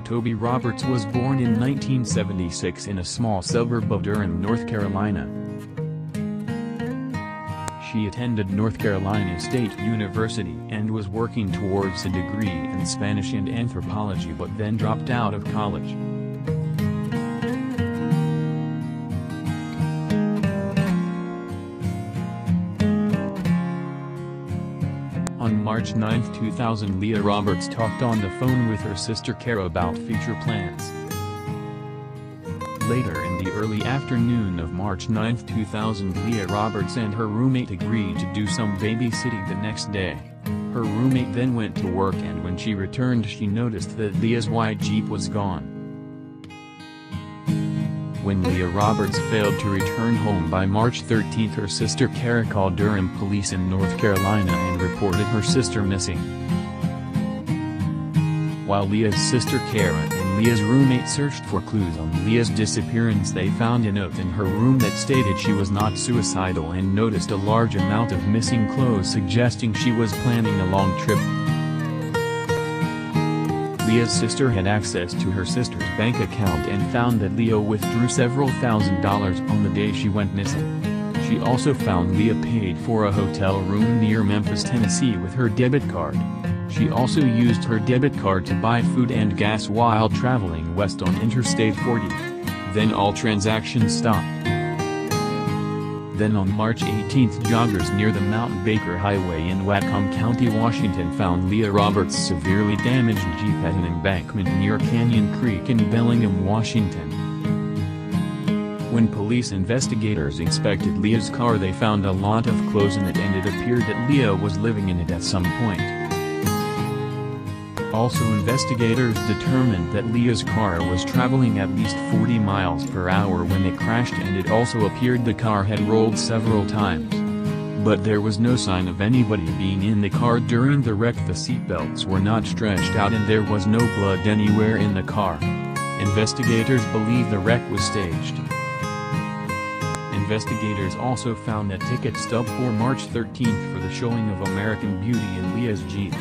Toby Roberts was born in 1976 in a small suburb of Durham, North Carolina. She attended North Carolina State University and was working towards a degree in Spanish and anthropology but then dropped out of college. March 9, 2000 Leah Roberts talked on the phone with her sister Kara about future plans. Later in the early afternoon of March 9, 2000 Leah Roberts and her roommate agreed to do some babysitting the next day. Her roommate then went to work and when she returned she noticed that Leah's white Jeep was gone. When Leah Roberts failed to return home by March 13 her sister Kara called Durham police in North Carolina and reported her sister missing. While Leah's sister Kara and Leah's roommate searched for clues on Leah's disappearance they found a note in her room that stated she was not suicidal and noticed a large amount of missing clothes suggesting she was planning a long trip. Leah's sister had access to her sister's bank account and found that Leah withdrew several thousand dollars on the day she went missing. She also found Leah paid for a hotel room near Memphis, Tennessee with her debit card. She also used her debit card to buy food and gas while traveling west on Interstate 40. Then all transactions stopped. Then on March 18 joggers near the Mount Baker Highway in Whatcom County, Washington found Leah Roberts' severely damaged Jeep at an embankment near Canyon Creek in Bellingham, Washington. When police investigators inspected Leah's car they found a lot of clothes in it and it appeared that Leah was living in it at some point. Also investigators determined that Leah's car was traveling at least 40 miles per hour when it crashed and it also appeared the car had rolled several times. But there was no sign of anybody being in the car during the wreck the seatbelts were not stretched out and there was no blood anywhere in the car. Investigators believe the wreck was staged. Investigators also found a ticket stub for March 13 for the showing of American Beauty in Leah's Jeep.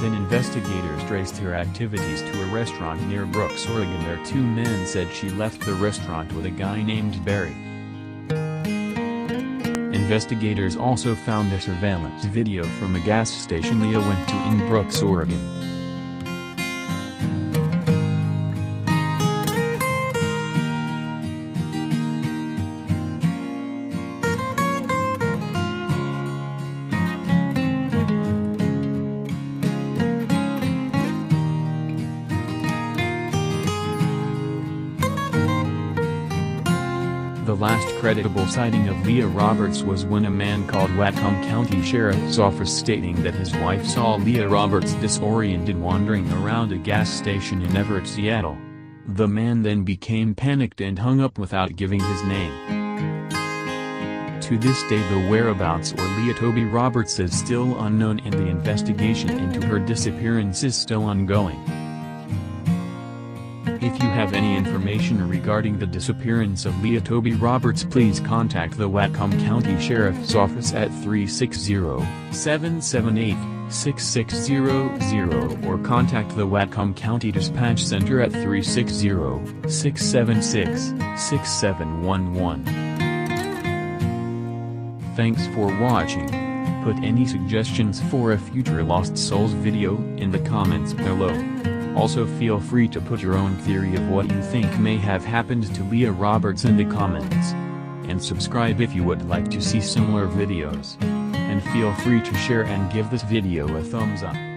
Then investigators traced her activities to a restaurant near Brooks, Oregon where two men said she left the restaurant with a guy named Barry. Investigators also found a surveillance video from a gas station Leah went to in Brooks, Oregon. Last creditable sighting of Leah Roberts was when a man called Whatcom County Sheriff's Office stating that his wife saw Leah Roberts disoriented wandering around a gas station in Everett, Seattle. The man then became panicked and hung up without giving his name. To this day the whereabouts or Leah Toby Roberts is still unknown and the investigation into her disappearance is still ongoing. If you have any information regarding the disappearance of Leah Toby Roberts please contact the Whatcom County Sheriff's Office at 360-778-6600 or contact the Whatcom County Dispatch Center at 360-676-6711. Thanks for watching. Put any suggestions for a future Lost Souls video in the comments below. Also feel free to put your own theory of what you think may have happened to Leah Roberts in the comments. And subscribe if you would like to see similar videos. And feel free to share and give this video a thumbs up.